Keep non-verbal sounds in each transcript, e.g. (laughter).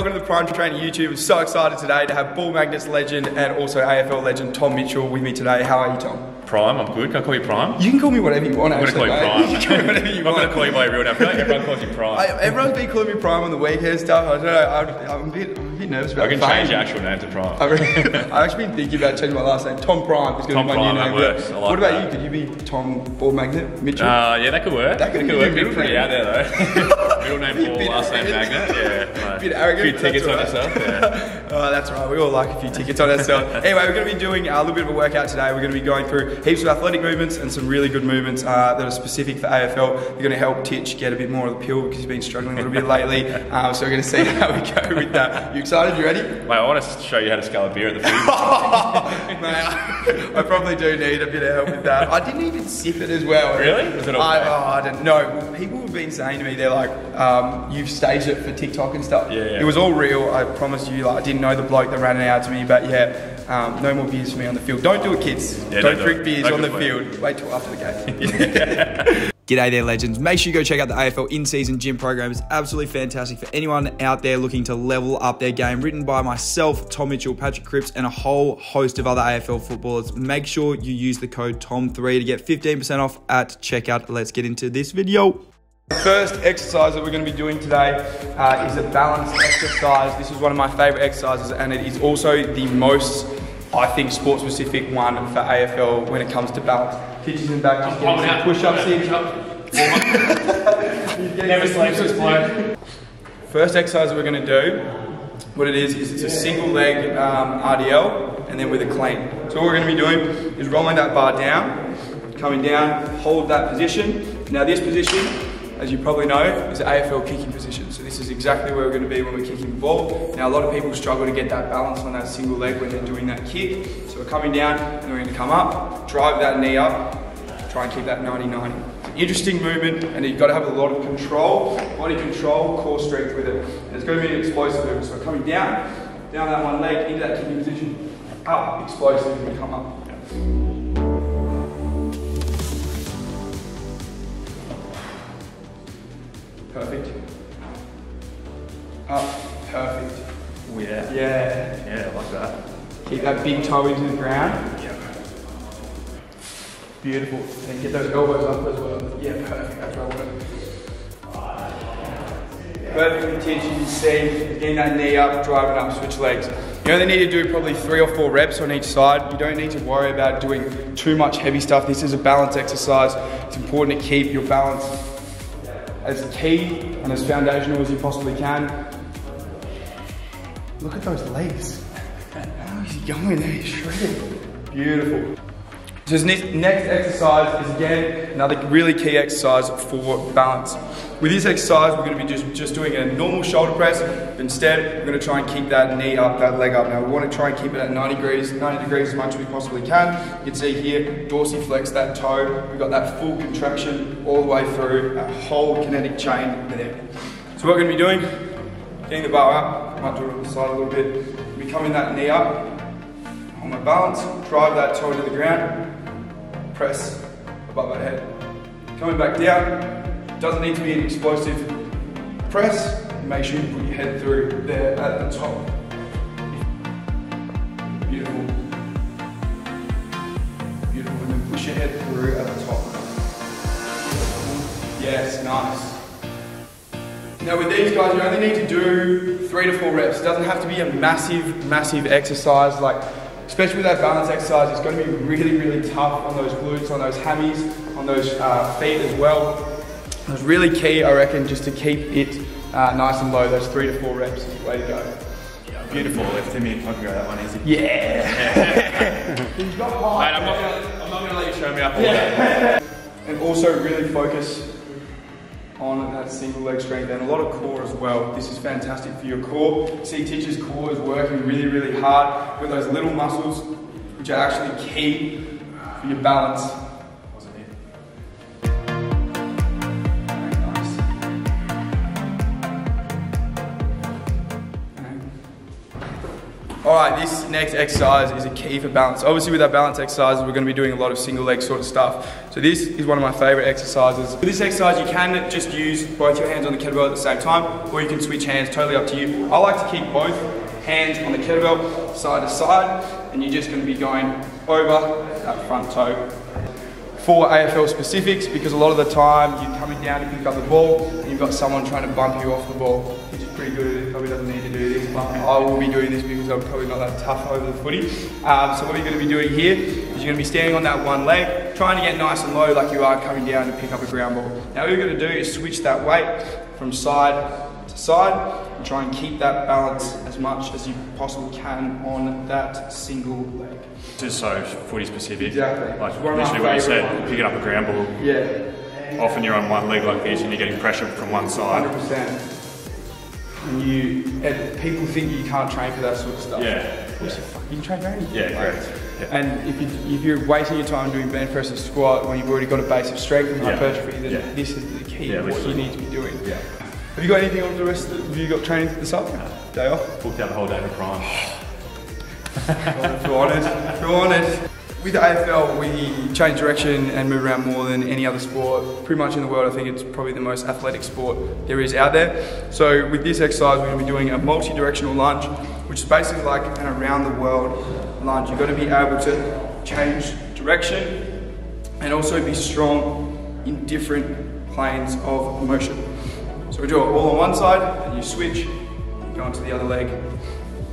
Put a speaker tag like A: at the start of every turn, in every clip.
A: welcome to the Prime Trainer YouTube. I'm so excited today to have Ball Magnets legend and also AFL legend Tom Mitchell with me today. How are you, Tom?
B: Prime, I'm good. Can I call you Prime?
A: You can call me whatever you want.
B: I'm going to call you
A: mate.
B: Prime. (laughs)
A: You can call me whatever you
B: I'm not to call you by your real name. I feel like everyone calls you Prime.
A: I, everyone's been calling me Prime on the weekend stuff. I don't know. I, I'm, a bit, I'm a bit nervous about I
B: can
A: fame.
B: change your actual name to Prime.
A: I really- (laughs) I've actually been thinking about changing my last name. Tom Prime is
B: Tom
A: to be my
B: Prime,
A: new
B: that
A: name.
B: works. I like
A: what about
B: that.
A: you? Could you be Tom Ball Magnet Mitchell?
B: Uh, yeah, that could work.
A: That could be
B: work.
A: your
B: pretty out there though. (laughs) middle name
A: Bit
B: last name. Magnet. Yeah.
A: Bit arrogant,
B: Few
A: but
B: tickets on yourself.
A: Oh, that's right. We all like a few tickets on ourselves. (laughs) anyway, we're going to be doing a little bit of a workout today. We're going to be going through heaps of athletic movements and some really good movements uh, that are specific for AFL. They're going to help Titch get a bit more of the pill because he's been struggling a little bit lately. Um, (laughs) so we're going to see how we go with that. You excited? You ready?
B: Mate, I want to show you how to scale a beer at the food. (laughs)
A: Mate, I, probably do need a bit of help with that. I didn't even sip it as well.
B: Really? Was it all
A: I, oh, I don't know. People have been saying to me, they're like, um, you've staged it for TikTok and stuff.
B: Yeah, yeah.
A: It was all real. I promise you. Like, I didn't know the bloke that ran it out to me, but yeah, um, no more beers for me on the field. Don't do it, kids.
B: Yeah,
A: don't
B: don't
A: drink
B: it.
A: beers
B: Don't
A: on the
B: do it.
A: field. Wait till after the game. (laughs) (laughs) G'day there, legends. Make sure you go check out the AFL in season gym program. It's absolutely fantastic for anyone out there looking to level up their game. Written by myself, Tom Mitchell, Patrick Cripps, and a whole host of other AFL footballers. Make sure you use the code TOM3 to get 15% off at checkout. Let's get into this video. The first exercise that we're going to be doing today uh, is a balance exercise. This is one of my favorite exercises, and it is also the most, I think, sport specific one for AFL when it comes to balance. Titch's in back, just getting some push ups in.
B: Never sleeps this bloke.
A: First exercise that we're going to do, what it is, is it's a single leg um, RDL and then with a clean. So what we're going to be doing is rolling that bar down, coming down, hold that position. Now this position, as you probably know, is an AFL kicking position. So this is exactly where we're going to be when we're kicking the ball. Now a lot of people struggle to get that balance on that single leg when they're doing that kick. So we're coming down and we're going to come up, drive that knee up, try and keep that 90-90. Interesting movement, and you've got to have a lot of control, body control, core strength with it. And it's going to be an explosive movement. So we're coming down, down that one leg, into that kicking position, up, explosive, and come up.
B: That
A: big toe into the ground.
B: Yeah.
A: Beautiful. And get those elbows up as well. Yeah, perfect. That's what I want. Perfect retention, you see, getting that knee up, driving up, switch legs. You only need to do probably three or four reps on each side. You don't need to worry about doing too much heavy stuff. This is a balance exercise. It's important to keep your balance as key and as foundational as you possibly can. Look at those legs. Going there? He's shredded. Beautiful. So this next, exercise is again another really key exercise for balance. With this exercise, we're going to be just, just doing a normal shoulder press, instead we're going to try and keep that knee up, that leg up. Now we want to try and keep it at 90 degrees, 90 degrees as much as we possibly can. You can see here, dorsiflex that toe. We've got that full contraction all the way through, a whole kinetic chain there. So what we're going to be doing, getting the bar up, might do it on the side a little bit, be coming that knee up, my balance, drive that toe to the ground, press above our head. Coming back down, doesn't need to be an explosive press, make sure you put your head through there at the top. Beautiful. Beautiful, and then push your head through at the top. Yes, nice. Now with these guys, you only need to do three to four reps. It doesn't have to be a massive, massive exercise. Like, especially with that balance exercise, it's going to be really, really tough on those glutes, on those hammies, on those uh, feet as well. It's really key, I reckon, just to keep it uh, nice and low. Those three to four reps is the way to go.
B: Beautiful. Left to me. I can go that one easy.
A: Yeah. (laughs)
B: Mate, I'm not not gonna let you show me up all day.
A: And also really focus on that single leg strength and a lot of core as well. This is fantastic for your core. See, Titch's core is working really, really hard with those little muscles, which are actually key for your balance. All right, this next exercise is a key for balance. Obviously, with our balance exercises, we're going to be doing a lot of single leg sort of stuff. So this is one of my favorite exercises. For this exercise, you can just use both your hands on the kettlebell at the same time, or you can switch hands, totally up to you. I like to keep both hands on the kettlebell, side to side, and you're just going to be going over that front toe for AFL specifics because a lot of the time you're coming down to pick up the ball and you've got someone trying to bump you off the ball, pretty good. Probably doesn't need to do this, but I will be doing this because I'm probably not that tough over the footy. Um, so what you're going to be doing here is you're going to be standing on that one leg, trying to get nice and low like you are coming down to pick up a ground ball. Now what you're going to do is switch that weight from side to side and try and keep that balance as much as you possibly can on that single leg.
B: Just so footy specific.
A: Exactly.
B: Like
A: one
B: literally what you said, picking up a ground ball.
A: Yeah.
B: Often you're on one leg like this and you're getting pressure from one side.
A: Hundred percent. And you, and people think you can't train for that sort of stuff.
B: Yeah.
A: Fuck? You can train for anything.
B: Yeah, correct. Yeah.
A: And if, you, if you're wasting your time doing bench press and squat when you've already got a base of strength and
B: Yeah.
A: hypertrophy, then
B: Yeah.
A: this is the key
B: Yeah,
A: what you need to be doing.
B: Yeah.
A: Have you got anything on the rest of the, have you got training this up? Day off?
B: Booked out the whole day for prime. (laughs)
A: Feel honoured. Feel honoured. With AFL, we change direction and move around more than any other sport. Pretty much in the world, I think it's probably the most athletic sport there is out there. So with this exercise, we're going to be doing a multi-directional lunge, which is basically like an around-the-world lunge. You've got to be able to change direction and also be strong in different planes of motion. So we do it all on one side, and you switch, go onto the other leg,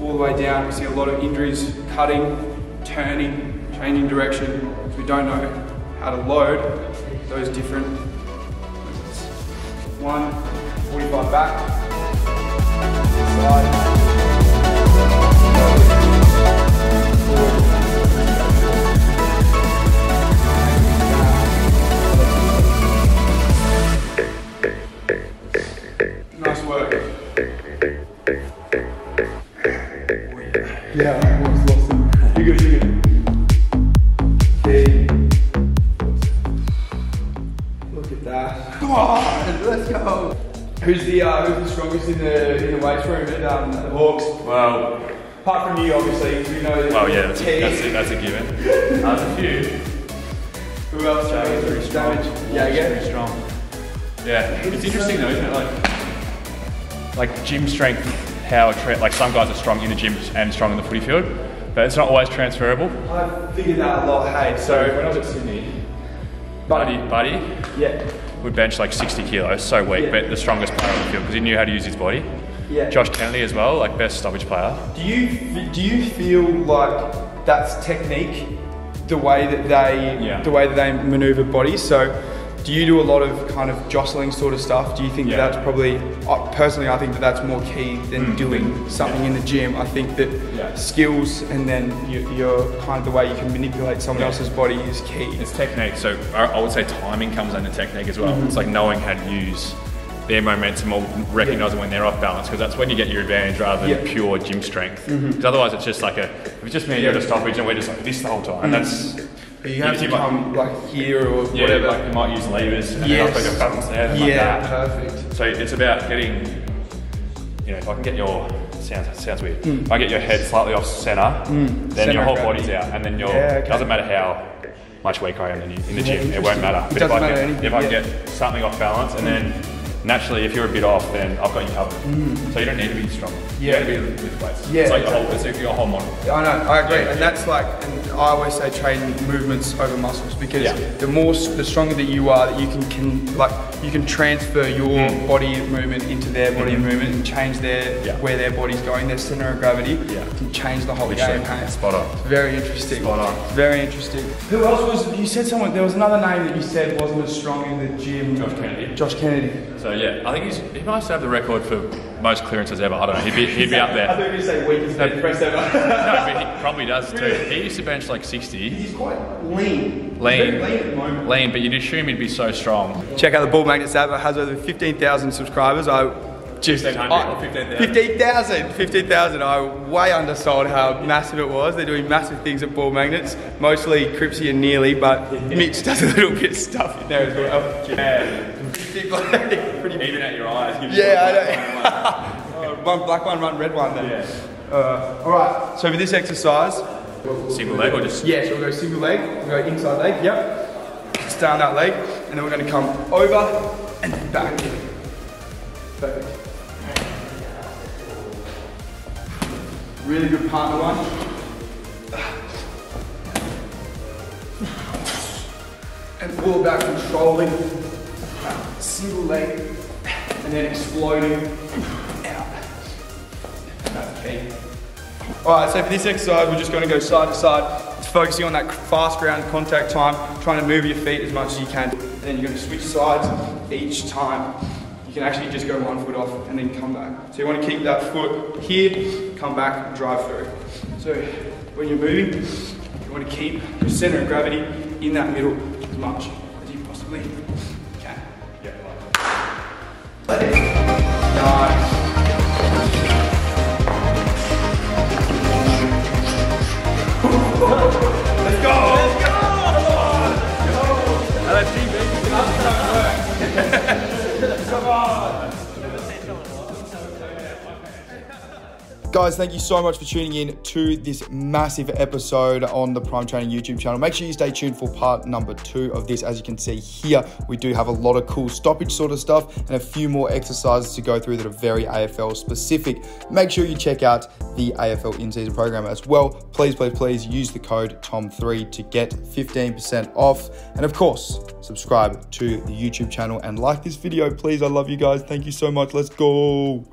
A: all the way down. We see a lot of injuries, cutting, turning, changing direction, because we don't know how to load those different movements. One, 45 back, side, Who's the uh, who's the strongest in the in the weights room at, um, at the Hawks?
B: Well,
A: Apart from you, obviously, 'cause we know.
B: well, yeah, that's a,
A: T.
B: that's a, that's a given. (laughs) There's a few.
A: Who else?
B: Jaeger's very strong.
A: Damage. Yeah,
B: Very strong. Yeah, it's interesting though, isn't it? Like, like gym strength, how tra- like some guys are strong in the gym and strong in the footy field, but it's not always transferable.
A: I figured that a lot. Hey,
B: So
A: so
B: when I was at Sydney, Buddy, Buddy
A: yeah,
B: would bench like 60 kilos, so weak,
A: Yeah.
B: but the strongest player on the field because he knew how to use his body.
A: yeah.
B: Josh Kennedy as well, like best stoppage player.
A: Do you do you feel like that's technique, the way that they
B: Yeah.
A: the way that they maneuver bodies? So, do you do a lot of kind of jostling sort of stuff? Do you think
B: Yeah.
A: that that's probably personally? I think that that's more key than
B: Mm.
A: doing something in the gym. I think that
B: Yeah.
A: skills and then your, your kind of the way you can manipulate someone
B: Yeah.
A: else's body is key.
B: It's technique, so I would say timing comes under technique as well.
A: Mm-hmm.
B: It's like knowing how to use their momentum or recognizing when they're off balance because that's when you get your advantage rather than
A: Yeah. Mm-hmm.
B: pure gym strength. Because otherwise, it's just like a if it's just me and you at a stoppage and we're just like this the whole time, and that's
A: you have to
B: you
A: come like here or
B: yeah,
A: whatever.
B: like you might use levers and
A: Yes.
B: then I'll put balance there, like
A: yeah,
B: that.
A: perfect.
B: So it's about getting, you know, if I can get your sounds sounds weird. Hmm. If I get your head slightly off center, hmm. then
A: Center
B: your whole
A: of
B: body's out, and then your
A: Yeah, okay.
B: doesn't matter how much weaker I am in, in the
A: Yeah,
B: gym, it won't matter.
A: It
B: But if I
A: matter
B: can,
A: anything,
B: if I
A: yeah.
B: get something off balance, and hmm. then naturally, if you're a bit off, then I've got you covered. So you don't need to be strong.
A: Mm. Yeah.
B: you don't need to be with weights.
A: Yeah,
B: it's like your whole, it's like your whole model.
A: I know, I agree,
B: Yeah.
A: and that's like, and I always say train movements over muscles because
B: Yeah.
A: the more, the stronger that you are, that you can, can like, you can transfer your
B: Mm.
A: body movement into their body movement and change their
B: Yeah.
A: where their body's going, their center of gravity.
B: Yeah.
A: can change the whole
B: Literally,
A: game. Hey?
B: spot on.
A: Very interesting.
B: Spot on.
A: Very interesting. Who else was? You said someone. There was another name that you said wasn't as strong in the gym.
B: Josh Kennedy.
A: Josh Kennedy.
B: So yeah, I think he's, he must have the record for most clearances ever. I don't know. He'd be, he'd be up there.
A: I thought you say weakest bench press ever. (laughs)
B: No, but he probably does too. He used to bench like 60.
A: He's quite lean.
B: Lean.
A: Lean at the.
B: Lean, but you'd assume he'd be so strong.
A: Check out the Ball Magnets app. It has over 15,000 subscribers. I just
B: 1500
A: I-
B: or 15,000?
A: 15,000. 15,000. I way undersold how massive it was. They're doing massive things at Ball Magnets. Mostly Cripsy and Nealey, but Mitch does a little bit of stuff in there as well.
B: Yeah. (laughs) (laughs)
A: Pretty
B: Even at your eyes.
A: Yeah, I know. (laughs) One black one, one red one. Then.
B: Yeah.
A: Uh, all right, so for this exercise,
B: Single leg or just
A: yeah, so we'll go single leg, we'll go inside leg, yep. Stay on that leg, and then we're gonna come over and back. Perfect. Really good partner one. (sighs) And pull back, controlling. Single leg, and then exploding out. Key. Alright, so for this exercise, we're just gonna go side to side. It's focusing on that fast ground contact time, trying to move your feet as much as you can. And then you're gonna switch sides each time. You can actually just go one foot off and then come back. So you wanna keep that foot here, come back, drive through. So when you're moving, you wanna keep your center of gravity in that middle as much as you possibly Nice. Guys, thank you so much for tuning in to this massive episode on the Prime Training YouTube channel. Make sure you stay tuned for part number two of this. As you can see here, we do have a lot of cool stoppage sort of stuff and a few more exercises to go through that are very AFL specific. Make sure you check out the AFL in-season program as well. Please, please, please use the code TOM3 to get 15% off. And of course, subscribe to the YouTube channel and like this video, please. I love you guys. Thank you so much. Let's go.